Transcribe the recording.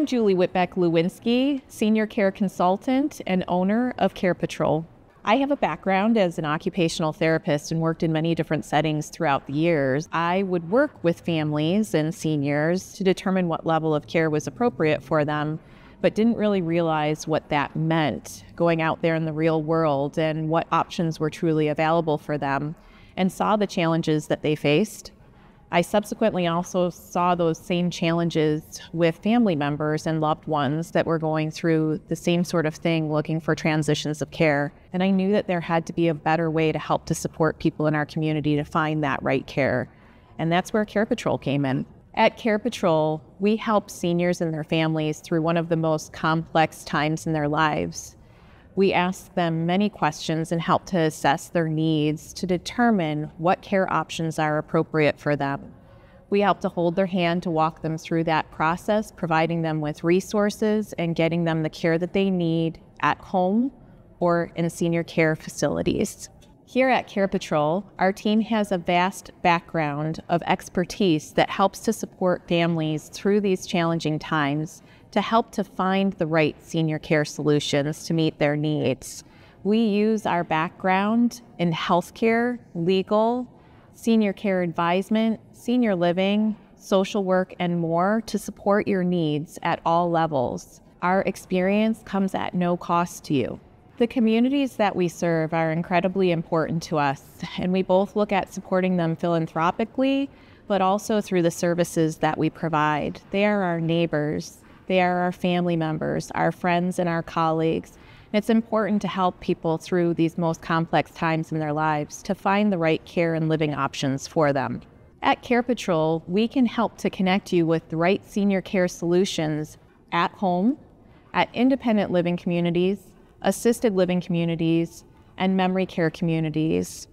I'm Julie Whitbeck Lewinski, Senior Care Consultant and owner of CarePatrol. I have a background as an occupational therapist and worked in many different settings throughout the years. I would work with families and seniors to determine what level of care was appropriate for them, but didn't really realize what that meant going out there in the real world and what options were truly available for them, and saw the challenges that they faced I subsequently also saw those same challenges with family members and loved ones that were going through the same sort of thing, looking for transitions of care. And I knew that there had to be a better way to help to support people in our community to find that right care. And that's where CarePatrol came in. At CarePatrol, we help seniors and their families through one of the most complex times in their lives we ask them many questions and help to assess their needs to determine what care options are appropriate for them. We help to hold their hand to walk them through that process, providing them with resources and getting them the care that they need at home or in senior care facilities. Here at CarePatrol, our team has a vast background of expertise that helps to support families through these challenging times to help to find the right senior care solutions to meet their needs. We use our background in healthcare, legal, senior care advisement, senior living, social work, and more to support your needs at all levels. Our experience comes at no cost to you. The communities that we serve are incredibly important to us, and we both look at supporting them philanthropically, but also through the services that we provide. They are our neighbors, they are our family members, our friends, and our colleagues. And it's important to help people through these most complex times in their lives to find the right care and living options for them. At CarePatrol, we can help to connect you with the right senior care solutions at home, at independent living communities, assisted living communities, and memory care communities.